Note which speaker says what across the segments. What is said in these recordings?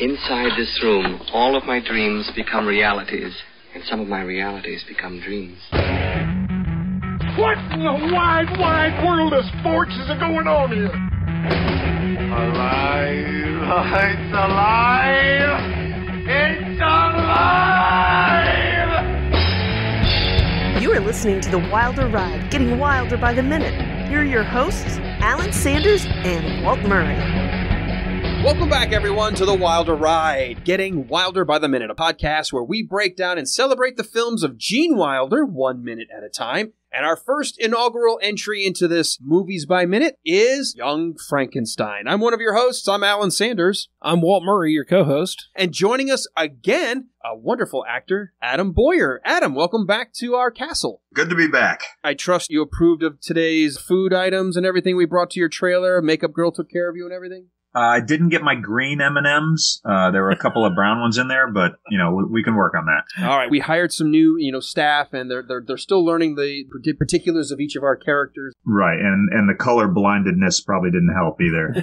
Speaker 1: Inside this room, all of my dreams become realities, and some of my realities become dreams.
Speaker 2: What in the wide, wide world of sports is going on here?
Speaker 3: Alive! It's alive! It's alive!
Speaker 4: You are listening to The Wilder Ride, getting wilder by the minute. Here are your hosts, Alan Sanders and Walt Murray.
Speaker 5: Welcome back, everyone, to The Wilder Ride, Getting Wilder by the Minute, a podcast where we break down and celebrate the films of Gene Wilder one minute at a time. And our first inaugural entry into this Movies by Minute is Young Frankenstein. I'm one of your hosts. I'm Alan Sanders.
Speaker 6: I'm Walt Murray, your co host.
Speaker 5: And joining us again, a wonderful actor, Adam Boyer. Adam, welcome back to our castle.
Speaker 7: Good to be back.
Speaker 5: I trust you approved of today's food items and everything we brought to your trailer. Makeup girl took care of you and everything?
Speaker 7: Uh, I didn't get my green M and M's. Uh, there were a couple of brown ones in there, but you know we, we, can work on that.
Speaker 5: All right, we hired some new you know staff, and they're they're, they're still learning the particulars of each of our characters.
Speaker 7: Right, and and the color blindedness probably didn't help either.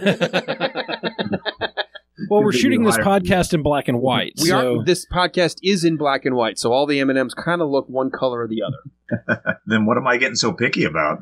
Speaker 6: Well, we're shooting this podcast in black and white.
Speaker 5: We
Speaker 6: so.
Speaker 5: are. This podcast is in black and white, so all the M and M's kind of look one color or the other.
Speaker 7: then what am I getting so picky about?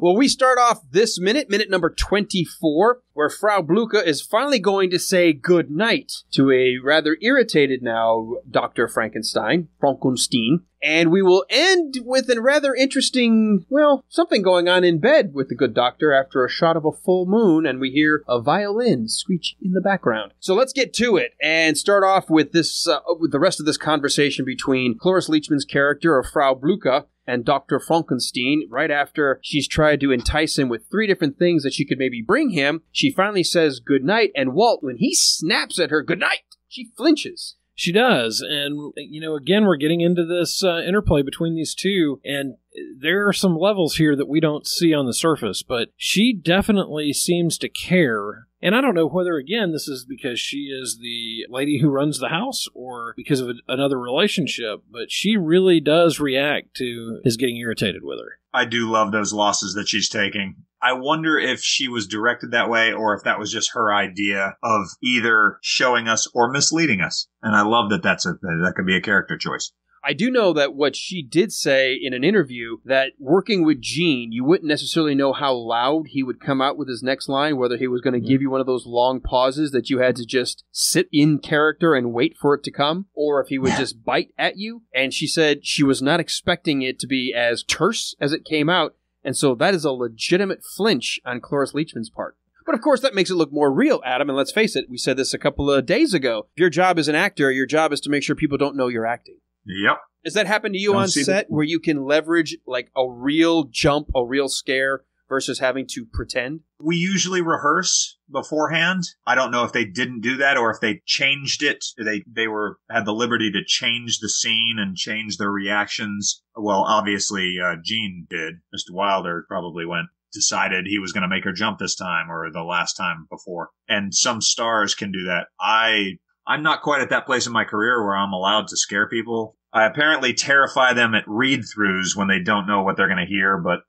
Speaker 5: well, we start off this minute, minute number twenty-four, where Frau Blucher is finally going to say good night to a rather irritated now Doctor Frankenstein, Frankenstein, and we will end with a rather interesting, well, something going on in bed with the good doctor after a shot of a full moon, and we hear a violin screech in the background. So let's get to it and start off with this, uh, with the rest of this conversation between Cloris Leachman's character of Frau Blucher and Dr. Frankenstein, right after she's tried to entice him with three different things that she could maybe bring him, she finally says goodnight, and Walt, when he snaps at her goodnight, she flinches.
Speaker 6: She does. And, you know, again, we're getting into this uh, interplay between these two. And there are some levels here that we don't see on the surface, but she definitely seems to care. And I don't know whether, again, this is because she is the lady who runs the house or because of a, another relationship, but she really does react to his getting irritated with her.
Speaker 7: I do love those losses that she's taking. I wonder if she was directed that way or if that was just her idea of either showing us or misleading us. And I love that that's a that could be a character choice.
Speaker 5: I do know that what she did say in an interview that working with Gene, you wouldn't necessarily know how loud he would come out with his next line, whether he was going to give you one of those long pauses that you had to just sit in character and wait for it to come, or if he would just bite at you. And she said she was not expecting it to be as terse as it came out, and so that is a legitimate flinch on Cloris Leachman's part. But of course, that makes it look more real, Adam. And let's face it, we said this a couple of days ago. If your job as an actor, your job is to make sure people don't know you're acting.
Speaker 7: Yep.
Speaker 5: Does that happen to you don't on set the- where you can leverage like a real jump, a real scare versus having to pretend?
Speaker 7: We usually rehearse beforehand. I don't know if they didn't do that or if they changed it. They they were had the liberty to change the scene and change their reactions. Well, obviously, uh, Gene did. Mr. Wilder probably went decided he was going to make her jump this time or the last time before. And some stars can do that. I I'm not quite at that place in my career where I'm allowed to scare people. I apparently terrify them at read throughs when they don't know what they're going to hear, but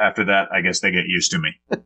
Speaker 7: after that, I guess they get used to me.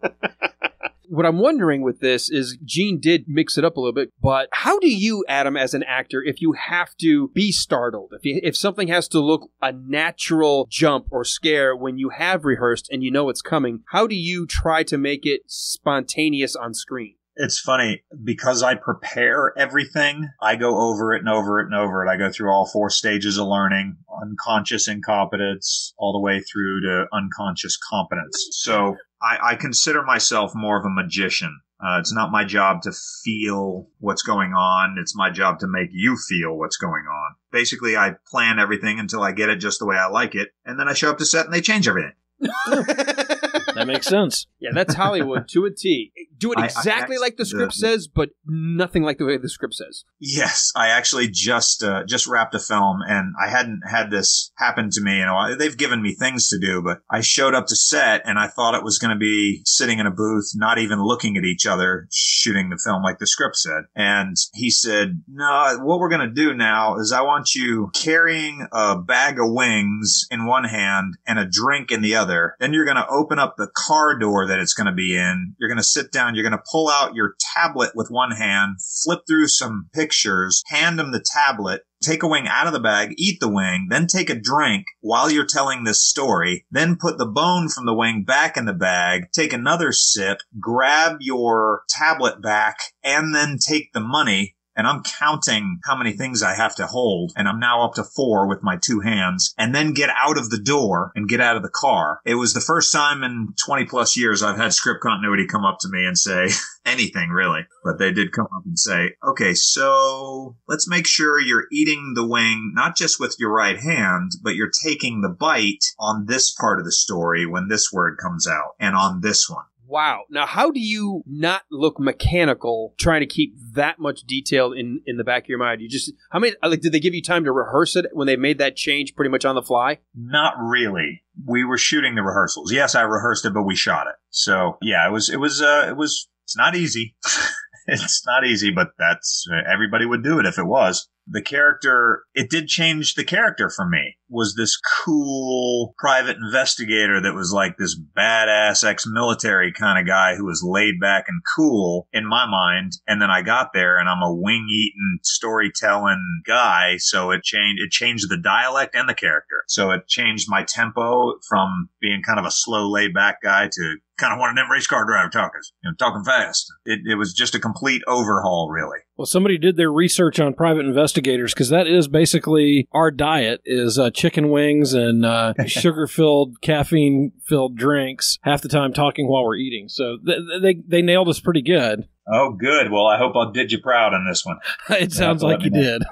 Speaker 5: what I'm wondering with this is Gene did mix it up a little bit, but how do you, Adam, as an actor, if you have to be startled, if you, if something has to look a natural jump or scare when you have rehearsed and you know it's coming, how do you try to make it spontaneous on screen?
Speaker 7: It's funny because I prepare everything. I go over it and over it and over it. I go through all four stages of learning unconscious incompetence all the way through to unconscious competence. So I, I consider myself more of a magician. Uh, it's not my job to feel what's going on. It's my job to make you feel what's going on. Basically, I plan everything until I get it just the way I like it, and then I show up to set and they change everything.
Speaker 6: that makes sense.
Speaker 5: Yeah, that's Hollywood to a T. Do it exactly I, I, like the script says, but nothing like the way the script says.
Speaker 7: Yes, I actually just uh, just wrapped a film, and I hadn't had this happen to me. You know, they've given me things to do, but I showed up to set, and I thought it was going to be sitting in a booth, not even looking at each other, shooting the film like the script said. And he said, "No, what we're going to do now is I want you carrying a bag of wings in one hand and a drink in the other. Then you're going to open up the car door that it's going to be in. You're going to sit down. You're going to pull out your tablet with one hand, flip through some pictures, hand them the tablet, take a wing out of the bag, eat the wing, then take a drink while you're telling this story, then put the bone from the wing back in the bag, take another sip, grab your tablet back, and then take the money and I'm counting how many things I have to hold, and I'm now up to four with my two hands, and then get out of the door and get out of the car. It was the first time in 20 plus years I've had script continuity come up to me and say anything really, but they did come up and say, okay, so let's make sure you're eating the wing, not just with your right hand, but you're taking the bite on this part of the story when this word comes out and on this one.
Speaker 5: Wow. Now, how do you not look mechanical trying to keep that much detail in in the back of your mind? You just how many like did they give you time to rehearse it when they made that change pretty much on the fly?
Speaker 7: Not really. We were shooting the rehearsals. Yes, I rehearsed it, but we shot it. So yeah, it was it was uh it was it's not easy. it's not easy, but that's everybody would do it if it was the character, it did change the character for me, was this cool private investigator that was like this badass ex-military kind of guy who was laid back and cool in my mind. And then I got there and I'm a wing eating storytelling guy. So it changed, it changed the dialect and the character. So it changed my tempo from being kind of a slow laid back guy to kind of wanted them race car driver talkers, you know, talking fast. It, it was just a complete overhaul, really.
Speaker 6: Well, somebody did their research on private investigators because that is basically our diet: is uh, chicken wings and uh, sugar-filled, caffeine-filled drinks. Half the time, talking while we're eating. So th- they they nailed us pretty good.
Speaker 7: Oh, good. Well, I hope I did you proud on this one.
Speaker 6: it sounds like you did.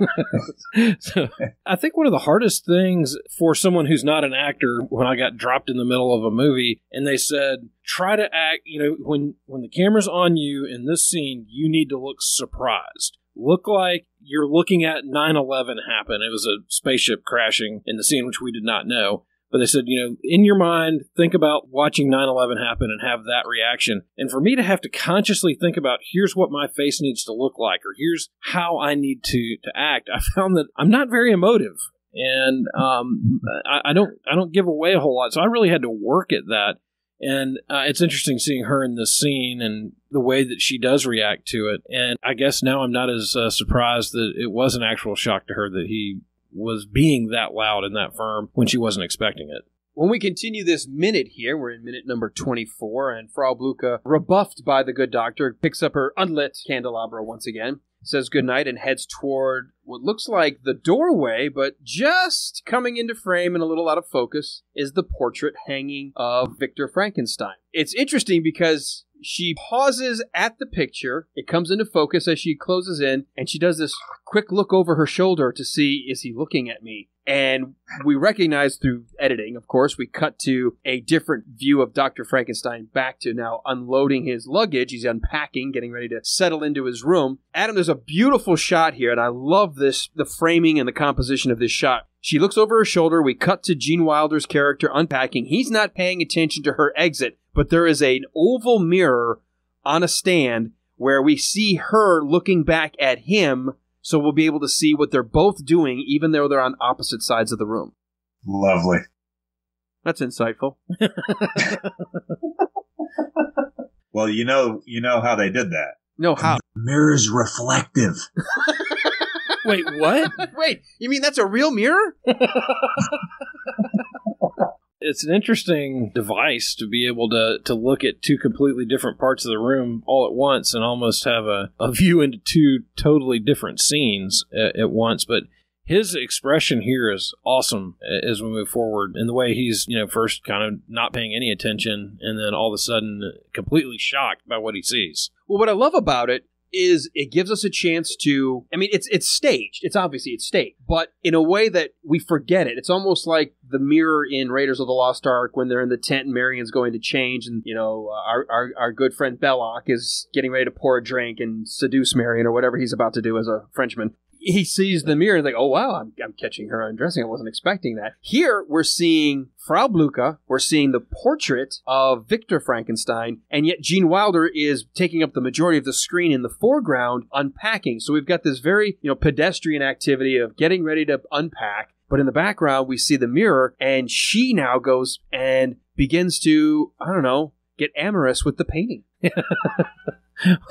Speaker 6: so, I think one of the hardest things for someone who's not an actor, when I got dropped in the middle of a movie and they said, try to act, you know, when, when the camera's on you in this scene, you need to look surprised. Look like you're looking at 9 11 happen. It was a spaceship crashing in the scene, which we did not know. But they said, you know, in your mind, think about watching 9 11 happen and have that reaction. And for me to have to consciously think about, here's what my face needs to look like, or here's how I need to, to act, I found that I'm not very emotive. And um, I, I don't I don't give away a whole lot, so I really had to work at that. And uh, it's interesting seeing her in this scene and the way that she does react to it. And I guess now I'm not as uh, surprised that it was an actual shock to her that he was being that loud in that firm when she wasn't expecting it.
Speaker 5: When we continue this minute here, we're in minute number 24, and Frau Blucher, rebuffed by the good doctor, picks up her unlit candelabra once again, says goodnight, and heads toward what looks like the doorway, but just coming into frame and a little out of focus is the portrait hanging of Victor Frankenstein. It's interesting because she pauses at the picture. It comes into focus as she closes in, and she does this quick look over her shoulder to see is he looking at me? And we recognize through editing, of course, we cut to a different view of Dr. Frankenstein back to now unloading his luggage. He's unpacking, getting ready to settle into his room. Adam, there's a beautiful shot here, and I love this the framing and the composition of this shot. She looks over her shoulder. We cut to Gene Wilder's character unpacking. He's not paying attention to her exit, but there is an oval mirror on a stand where we see her looking back at him so we'll be able to see what they're both doing, even though they're on opposite sides of the room.
Speaker 7: Lovely.
Speaker 5: That's insightful.
Speaker 7: well, you know, you know how they did that.
Speaker 5: No, how?
Speaker 7: The mirror's reflective.
Speaker 6: Wait, what?
Speaker 5: Wait, you mean that's a real mirror?
Speaker 6: it's an interesting device to be able to to look at two completely different parts of the room all at once and almost have a, a view into two totally different scenes at, at once. But his expression here is awesome as we move forward and the way he's you know first kind of not paying any attention and then all of a sudden completely shocked by what he sees.
Speaker 5: Well what i love about it is it gives us a chance to I mean it's it's staged. It's obviously it's staged, but in a way that we forget it. It's almost like the mirror in Raiders of the Lost Ark when they're in the tent and Marion's going to change and you know our our, our good friend Belloq is getting ready to pour a drink and seduce Marion or whatever he's about to do as a Frenchman he sees the mirror and like, oh wow, I'm, I'm catching her undressing. I wasn't expecting that. Here we're seeing Frau Blucher, we're seeing the portrait of Victor Frankenstein, and yet Gene Wilder is taking up the majority of the screen in the foreground, unpacking. So we've got this very you know pedestrian activity of getting ready to unpack. But in the background, we see the mirror, and she now goes and begins to, I don't know, get amorous with the painting.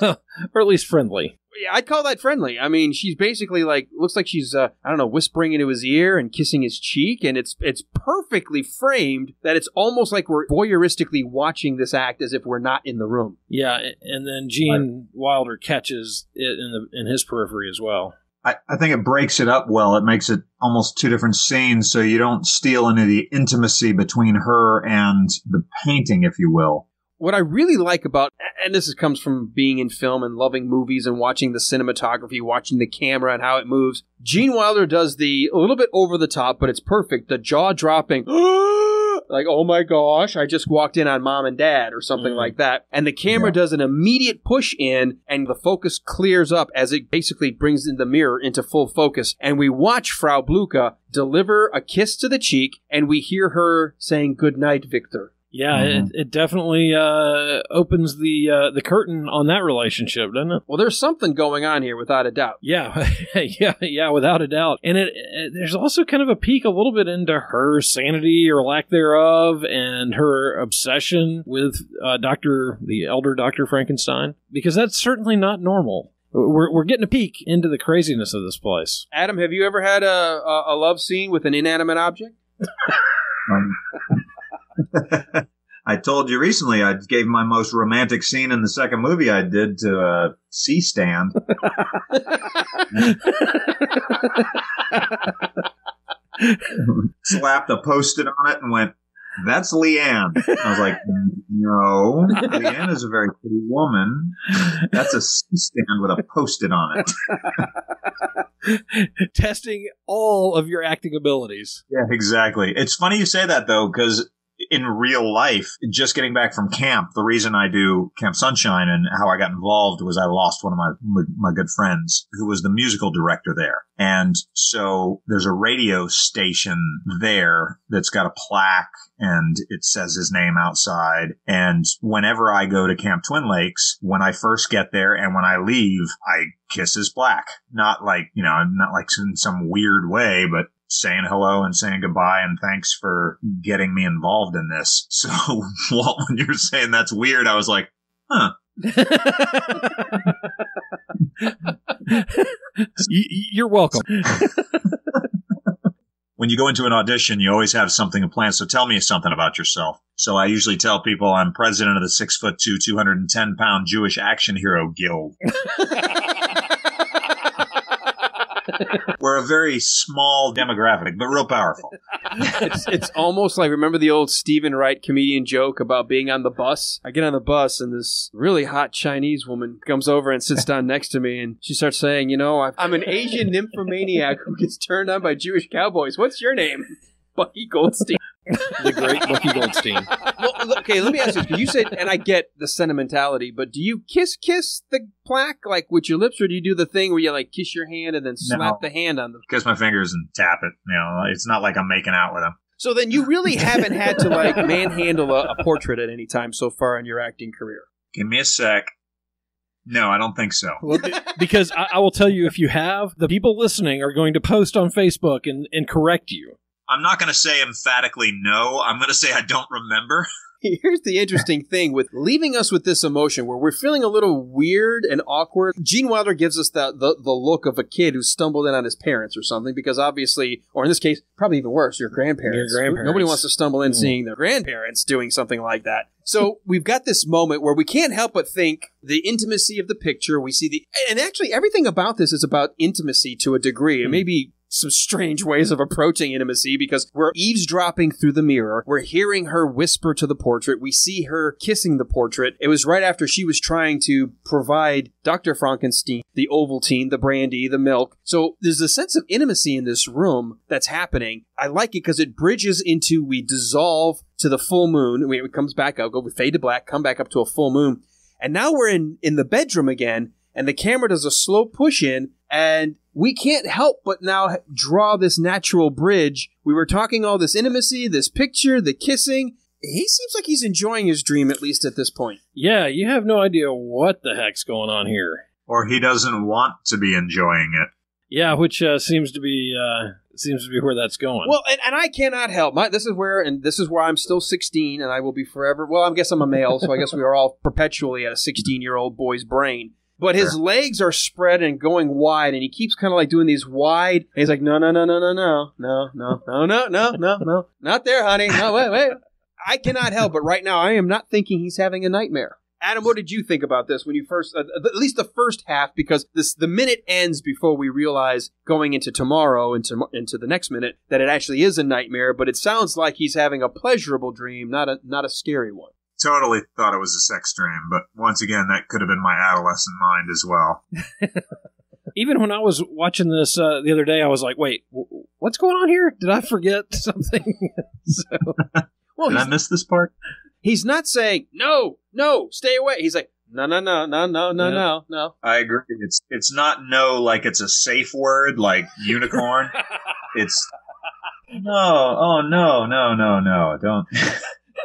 Speaker 6: or at least friendly.
Speaker 5: Yeah, I'd call that friendly. I mean, she's basically like looks like she's uh, I don't know whispering into his ear and kissing his cheek, and it's it's perfectly framed that it's almost like we're voyeuristically watching this act as if we're not in the room.
Speaker 6: Yeah, and then Gene Wilder catches it in the in his periphery as well.
Speaker 7: I, I think it breaks it up well. It makes it almost two different scenes, so you don't steal any of the intimacy between her and the painting, if you will.
Speaker 5: What I really like about, and this comes from being in film and loving movies and watching the cinematography, watching the camera and how it moves. Gene Wilder does the a little bit over the top, but it's perfect. The jaw dropping. like, oh my gosh, I just walked in on mom and dad or something
Speaker 6: Mm.
Speaker 5: like that. And the camera
Speaker 7: Yeah.
Speaker 5: does an immediate push in and the focus clears up as it basically brings in the mirror into full focus. And we watch Frau Blucher deliver a kiss to the cheek and we hear her saying, good night, Victor.
Speaker 6: Yeah,
Speaker 7: Mhm.
Speaker 6: it, it definitely uh, opens the uh, the curtain on that relationship, doesn't it?
Speaker 5: Well, there's something going on here without a doubt.
Speaker 6: Yeah, yeah, yeah, without a doubt. And it, it there's also kind of a peek a little bit into her sanity or lack thereof, and her obsession with uh, Doctor, the elder Doctor Frankenstein, because that's certainly not normal. We're we're getting a peek into the craziness of this place.
Speaker 5: Adam, have you ever had a, a, a love scene with an inanimate object?
Speaker 7: Um, I told you recently I gave my most romantic scene in the second movie I did to a C stand. Slapped a post-it on it and went, "That's Leanne." I was like, "No, Leanne is a very pretty woman. That's a C stand with a post-it on it."
Speaker 6: Testing all of your acting abilities.
Speaker 7: Yeah, exactly. It's funny you say that though, because in real life, just getting back from camp, the reason I do Camp Sunshine and how I got involved was I lost one of my my, my good friends who was the musical director there, and so there's a radio station there that's got a plaque and it says his name outside. And whenever I go to Camp Twin Lakes, when I first get there and when I leave, I kiss his plaque. Not like, you know, not like in some weird way, but saying hello and saying goodbye and thanks for getting me involved in this. So, Walt, when you're saying that's weird, I was like, huh.
Speaker 6: You're welcome.
Speaker 7: when you go into an audition, you always have something planned. So tell me something about yourself. So I usually tell people I'm president of the six foot two, 210 pound Jewish action hero guild. We're a very small demographic, but real powerful.
Speaker 5: it's it's almost like remember the old Steven Wright comedian joke about being on the bus. I get on the bus and this really hot Chinese woman comes over and sits down next to me and she starts saying, "You know, I'm an Asian nymphomaniac who gets turned on by Jewish cowboys. What's your name?" Bucky Goldstein.
Speaker 6: The great Bucky Goldstein.
Speaker 5: well, okay, let me ask you because you said, and I get the sentimentality, but do you kiss kiss the plaque like with your lips, or do you do the thing where you like kiss your hand and then slap
Speaker 7: No.
Speaker 5: the hand on the?
Speaker 7: Kiss my fingers and tap it. You know, it's not like I'm making out with them.
Speaker 5: So then you really haven't had to like manhandle a, a portrait at any time so far in your acting career.
Speaker 7: Give me a sec. No, I don't think so.
Speaker 6: Well, because I, I will tell you, if you have, the people listening are going to post on Facebook and, and correct you.
Speaker 7: I'm not going to say emphatically no. I'm going to say I don't remember.
Speaker 5: Here's the interesting thing with leaving us with this emotion where we're feeling a little weird and awkward. Gene Wilder gives us the, the, the look of a kid who stumbled in on his parents or something because obviously, or in this case, probably even worse, your grandparents.
Speaker 6: Your grandparents.
Speaker 5: Nobody wants to stumble in
Speaker 6: Mm.
Speaker 5: seeing their grandparents doing something like that. So we've got this moment where we can't help but think the intimacy of the picture. We see the, and actually everything about this is about intimacy to a degree. It may be some strange ways of approaching intimacy because we're eavesdropping through the mirror. We're hearing her whisper to the portrait. We see her kissing the portrait. It was right after she was trying to provide Dr. Frankenstein the Ovaltine, the brandy, the milk. So there's a sense of intimacy in this room that's happening. I like it because it bridges into we dissolve to the full moon. We- It comes back up, go we fade to black, come back up to a full moon. And now we're in, in the bedroom again, and the camera does a slow push in, and we can't help but now draw this natural bridge. We were talking all this intimacy, this picture, the kissing. He seems like he's enjoying his dream, at least at this point.
Speaker 6: Yeah, you have no idea what the heck's going on here.
Speaker 7: Or he doesn't want to be enjoying it.
Speaker 6: Yeah, which uh, seems to be uh, seems to be where that's going.
Speaker 5: Well, and, and I cannot help. My, this is where, and this is where I'm still 16, and I will be forever. Well, I guess I'm a male, so I guess we are all perpetually at a 16 year old boy's brain. But his legs are spread and going wide, and he keeps kind of like doing these wide. He's like, no, no, no, no, no, no, no, no, no, no, no, no, no, not there, honey. No, wait, wait. I cannot help but right now I am not thinking he's having a nightmare. Adam, what did you think about this when you first, uh, at least the first half, because this the minute ends before we realize going into tomorrow into into the next minute that it actually is a nightmare. But it sounds like he's having a pleasurable dream, not a not a scary one.
Speaker 7: Totally thought it was a sex dream, but once again, that could have been my adolescent mind as well.
Speaker 6: Even when I was watching this uh, the other day, I was like, "Wait, w- what's going on here? Did I forget something?" so,
Speaker 5: Well,
Speaker 7: Did I miss this part?
Speaker 5: he's not saying no, no, stay away. He's like, no, no, no, no, no, no, no, no.
Speaker 7: I agree. It's it's not no like it's a safe word like unicorn. it's no. Oh no no no no don't.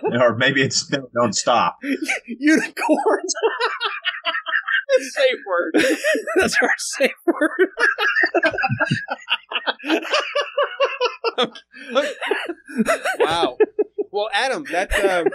Speaker 7: or maybe it's no, don't stop.
Speaker 5: Unicorns. Safe word.
Speaker 6: that's our safe word.
Speaker 5: Wow. Well, Adam, that uh,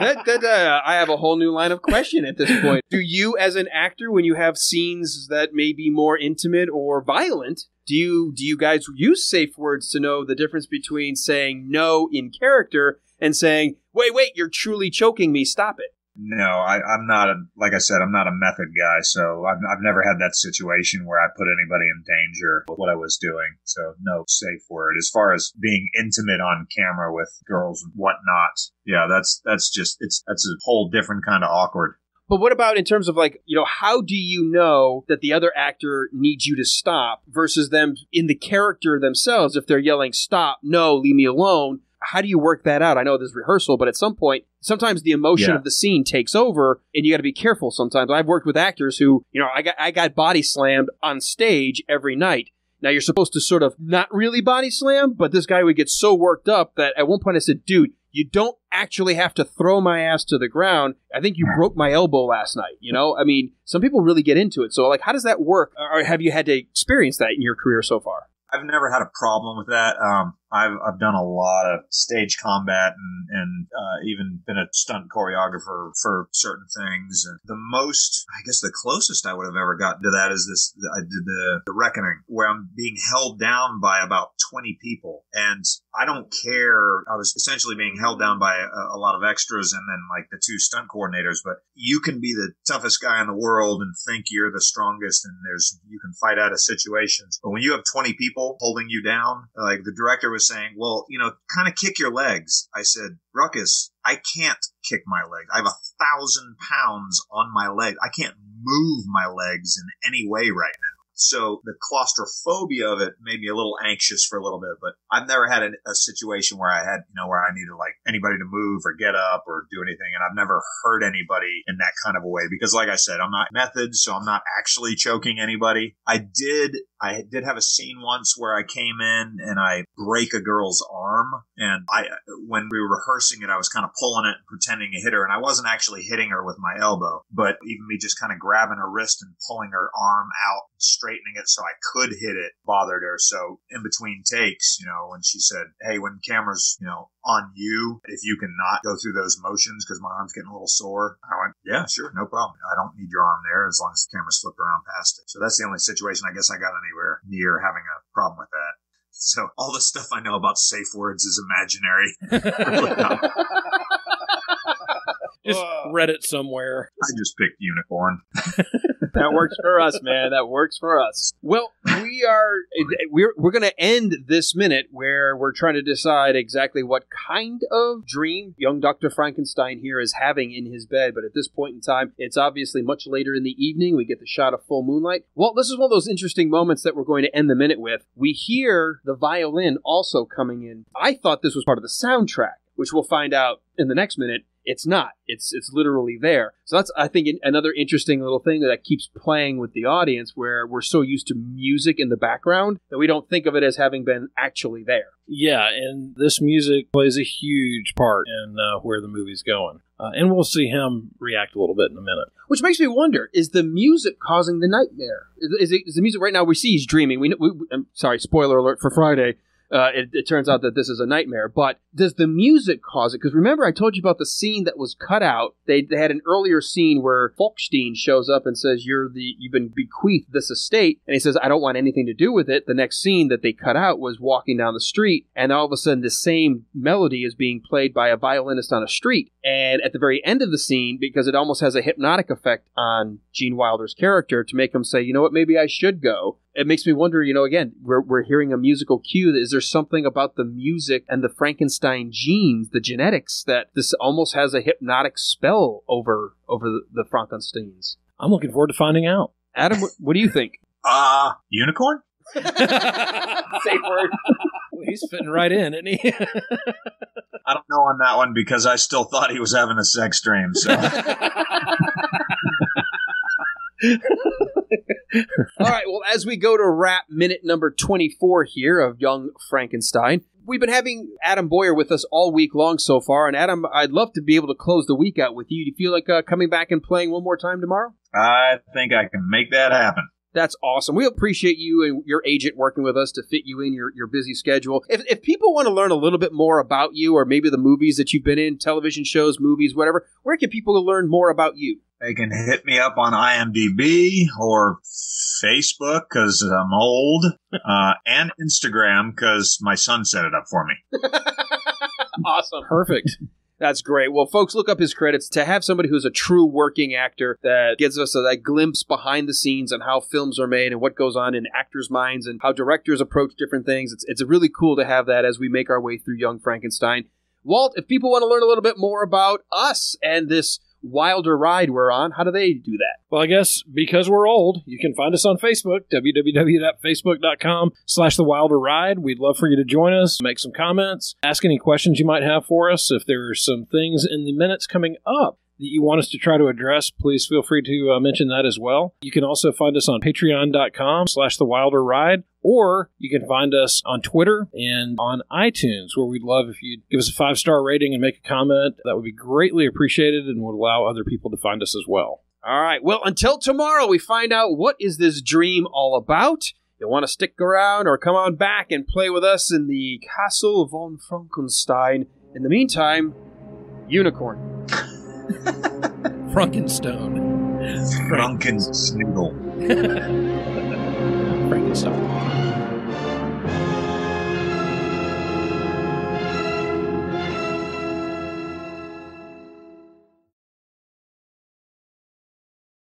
Speaker 5: that that uh, I have a whole new line of question at this point. Do you, as an actor, when you have scenes that may be more intimate or violent, do you do you guys use safe words to know the difference between saying no in character and saying, "Wait, wait, you're truly choking me. Stop it."
Speaker 7: No, I, I'm not a like I said. I'm not a method guy, so I've, I've never had that situation where I put anybody in danger with what I was doing. So no safe word. As far as being intimate on camera with girls and whatnot, yeah, that's that's just it's that's a whole different kind of awkward.
Speaker 5: But what about in terms of like, you know, how do you know that the other actor needs you to stop versus them in the character themselves if they're yelling stop, no, leave me alone? How do you work that out? I know there's rehearsal, but at some point, sometimes the emotion
Speaker 7: Yeah.
Speaker 5: of the scene takes over and you got to be careful sometimes. I've worked with actors who, you know, I got I got body slammed on stage every night. Now you're supposed to sort of not really body slam, but this guy would get so worked up that at one point I said, "Dude, you don't actually have to throw my ass to the ground. I think you broke my elbow last night." You know, I mean, some people really get into it. So, like, how does that work? Or have you had to experience that in your career so far?
Speaker 7: I've never had a problem with that. Um, I've I've done a lot of stage combat and and uh, even been a stunt choreographer for certain things. And the most, I guess, the closest I would have ever gotten to that is this. I did the the Reckoning, where I'm being held down by about 20 people, and I don't care. I was essentially being held down by a, a lot of extras and then like the two stunt coordinators. But you can be the toughest guy in the world and think you're the strongest, and there's you can fight out of situations. But when you have 20 people holding you down, like the director was saying, well, you know, kind of kick your legs. I said, Ruckus, I can't kick my legs. I have a thousand pounds on my leg. I can't move my legs in any way right now. So the claustrophobia of it made me a little anxious for a little bit, but I've never had a, a situation where I had, you know, where I needed like anybody to move or get up or do anything. And I've never hurt anybody in that kind of a way because like I said, I'm not method, so I'm not actually choking anybody. I did, I did have a scene once where I came in and I break a girl's arm and I, when we were rehearsing it, I was kind of pulling it and pretending to hit her and I wasn't actually hitting her with my elbow, but even me just kind of grabbing her wrist and pulling her arm out, and straightening it so I could hit it bothered her. So in between takes, you know, when she said, Hey, when camera's, you know, on you, if you can not go through those motions because my arm's getting a little sore, I went, Yeah, sure, no problem. I don't need your arm there as long as the camera's flipped around past it. So that's the only situation I guess I got anywhere near having a problem with that. So all the stuff I know about safe words is imaginary. Really not.
Speaker 6: Read it somewhere.
Speaker 7: I just picked unicorn.
Speaker 5: that works for us, man. That works for us. Well, we are we're we're going to end this minute where we're trying to decide exactly what kind of dream young Dr. Frankenstein here is having in his bed, but at this point in time, it's obviously much later in the evening. We get the shot of full moonlight. Well, this is one of those interesting moments that we're going to end the minute with. We hear the violin also coming in. I thought this was part of the soundtrack, which we'll find out in the next minute it's not. It's it's literally there. So that's I think another interesting little thing that keeps playing with the audience, where we're so used to music in the background that we don't think of it as having been actually there.
Speaker 6: Yeah, and this music plays a huge part in uh, where the movie's going. Uh, and we'll see him react a little bit in a minute.
Speaker 5: Which makes me wonder: Is the music causing the nightmare? Is, is, it, is the music right now? We see he's dreaming. We, we, I'm sorry, spoiler alert for Friday uh, it, it, turns out that this is a nightmare. But does the music cause it? Because remember, I told you about the scene that was cut out. They, they had an earlier scene where Falkstein shows up and says, "You're the you've been bequeathed this estate," and he says, "I don't want anything to do with it." The next scene that they cut out was walking down the street, and all of a sudden, the same melody is being played by a violinist on a street. And at the very end of the scene, because it almost has a hypnotic effect on Gene Wilder's character to make him say, "You know what? Maybe I should go." It makes me wonder, you know, again, we're, we're hearing a musical cue. Is there something about the music and the Frankenstein genes, the genetics, that this almost has a hypnotic spell over over the, the Frankensteins?
Speaker 6: I'm looking forward to finding out.
Speaker 5: Adam, what, what do you think?
Speaker 7: Uh, unicorn?
Speaker 5: Safe word.
Speaker 6: Well, he's fitting right in, isn't he?
Speaker 7: I don't know on that one because I still thought he was having a sex dream. So.
Speaker 5: All right, well, as we go to wrap minute number 24 here of Young Frankenstein, we've been having Adam Boyer with us all week long so far. And Adam, I'd love to be able to close the week out with you. Do you feel like uh, coming back and playing one more time tomorrow?
Speaker 7: I think I can make that happen.
Speaker 5: That's awesome. We appreciate you and your agent working with us to fit you in your, your busy schedule. If, if people want to learn a little bit more about you or maybe the movies that you've been in, television shows, movies, whatever, where can people learn more about you?
Speaker 7: They can hit me up on IMDb or Facebook because I'm old, uh, and Instagram because my son set it up for me.
Speaker 5: awesome.
Speaker 6: Perfect.
Speaker 5: That's great. Well, folks, look up his credits. To have somebody who's a true working actor that gives us a, that glimpse behind the scenes on how films are made and what goes on in actors' minds and how directors approach different things, it's, it's really cool to have that as we make our way through Young Frankenstein. Walt, if people want to learn a little bit more about us and this Wilder ride we're on, how do they do that?
Speaker 6: Well, I guess because we're old, you can find us on Facebook, www.facebook.com slash the Wilder Ride. We'd love for you to join us, make some comments, ask any questions you might have for us. If there are some things in the minutes coming up that you want us to try to address, please feel free to uh, mention that as well. You can also find us on patreon.com slash the Wilder Ride, or you can find us on Twitter and on iTunes, where we'd love if you'd give us a five star rating and make a comment. That would be greatly appreciated and would allow other people to find us as well.
Speaker 5: All right. Well, until tomorrow, we find out what is this dream all about. You want to stick around or come on back and play with us in the Castle von Frankenstein. In the meantime, unicorn.
Speaker 6: Frankenstone.
Speaker 7: Frankensnoodle.
Speaker 6: Frankenstein.